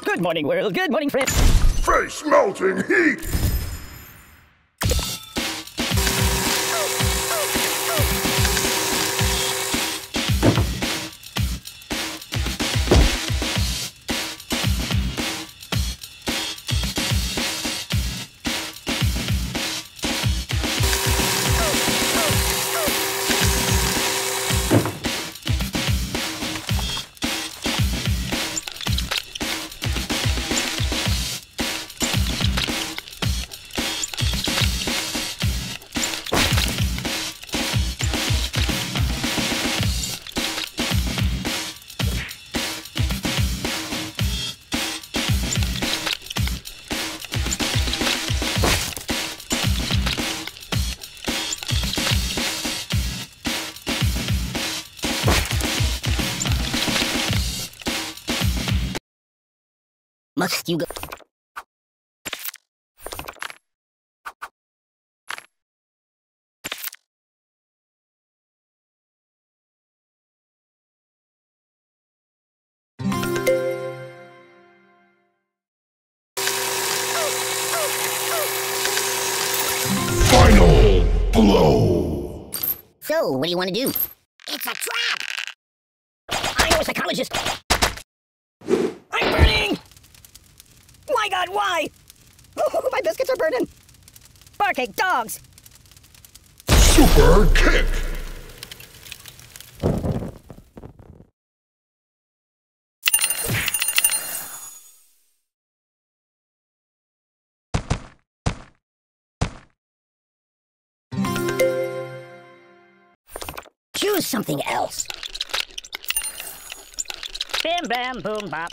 Good morning, world. Good morning, friends. Face melting heat! Must you go? Final blow! So, what do you want to do? It's a trap! I know a psychologist. I'm burning! My God, why? Oh, my biscuits are burning. Barcake dogs. Super kick! Choose something else. Bam bam boom bop.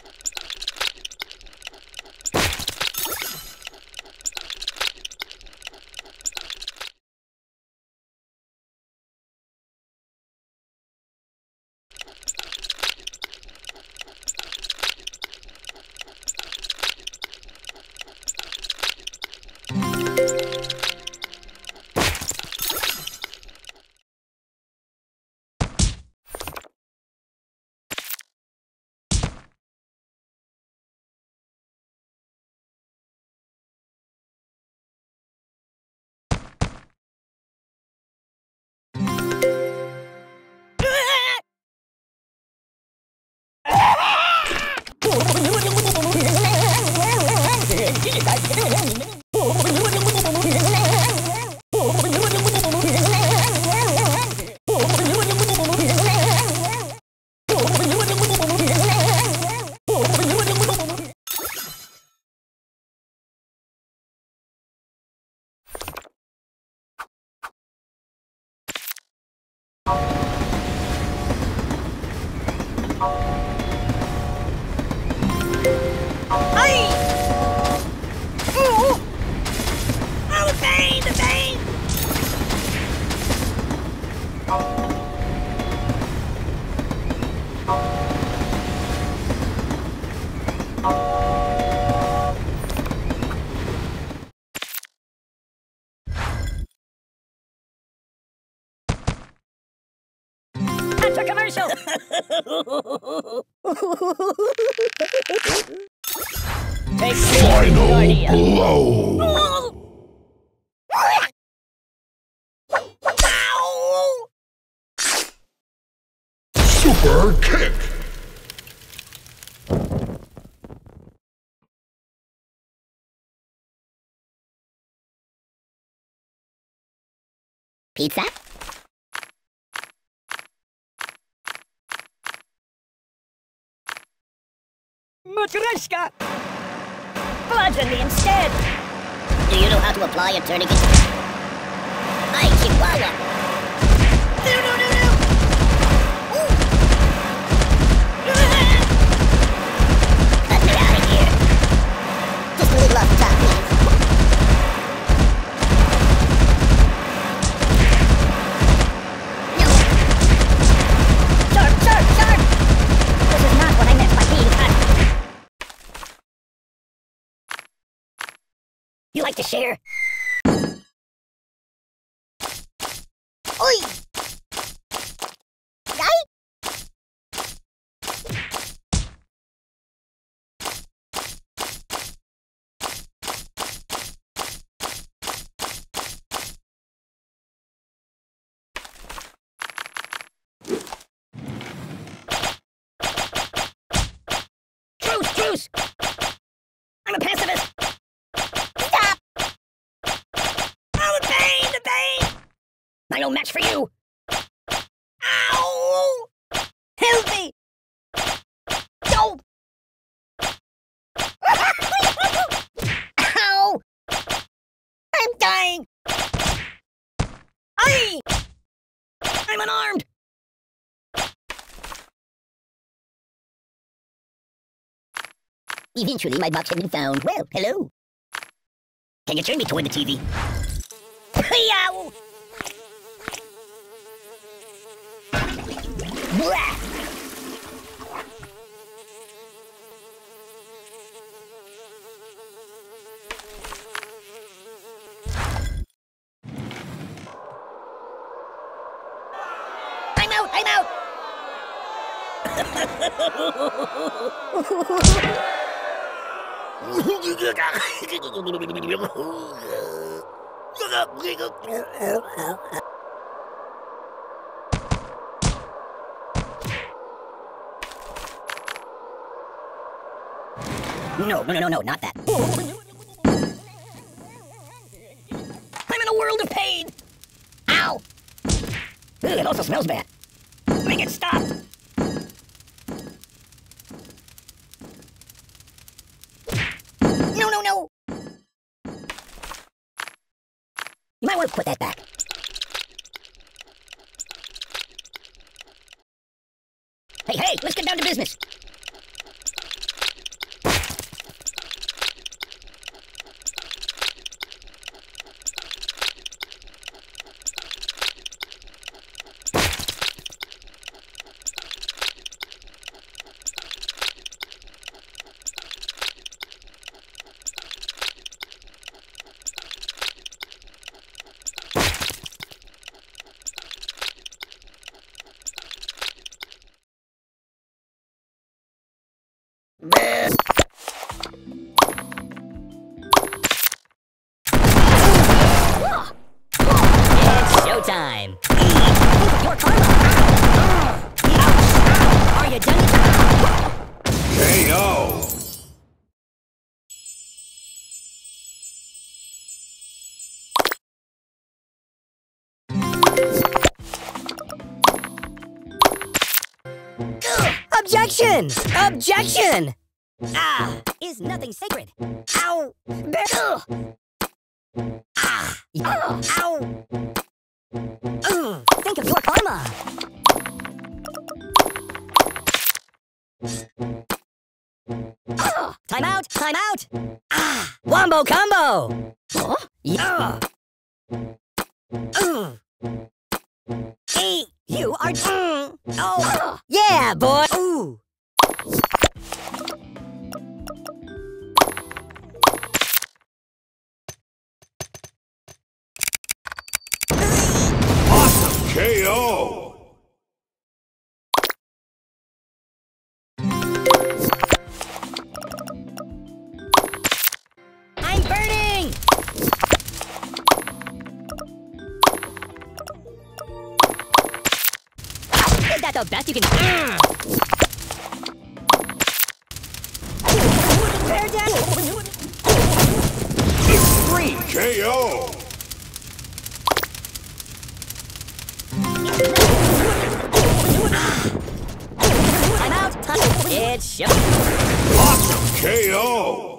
That's a commercial! Take Final blow! Ow! Super kick! Pizza? Matryoshka! Bludgeon me instead! Do you know how to apply a tourniquet? Hey, Chihuahua! You like to share? Oi! Guy? Juice, juice! Match for you! Ow! Help me! Don't! Ow! I'm dying! I! I'm unarmed! Eventually, my box had been found. Well, hello. Can you turn me toward the TV? Yow! Blah! I'm out! I'm out! No, no, no, no, no, not that. I'm in a world of pain! Ow! Ugh, it also smells bad. Make it stop! No, no, no! You might want to put that back. Hey, hey, let's get down to business. Objection! Objection! Ah, is nothing sacred. Ow! Bear- Ugh. Ah! Ow! Ow! Ugh. Think of your karma! Ugh. Time out! Time out! Ah! Wombo combo! Huh? Yeah! Ugh. Hey, you are. Mm. Oh, yeah, boy. Ooh. Awesome! KO. Is that the best you can? Bear down. Extreme KO. Time out. It's show. Awesome KO.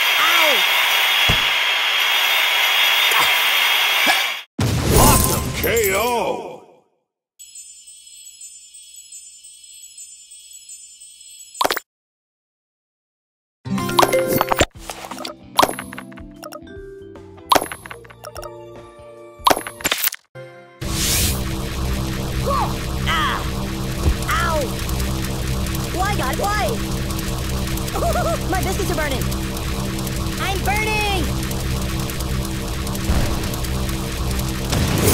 My biscuits are burning. I'm burning!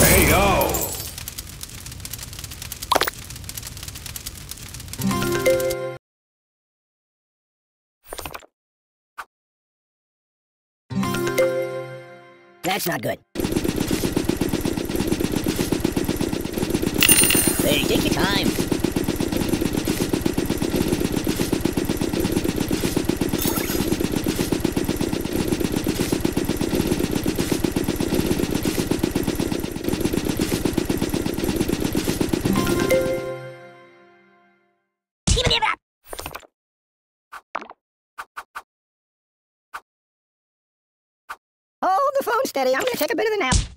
Hey, yo! That's not good. Hey, take your time. Steady. I'm gonna take a bit of a nap.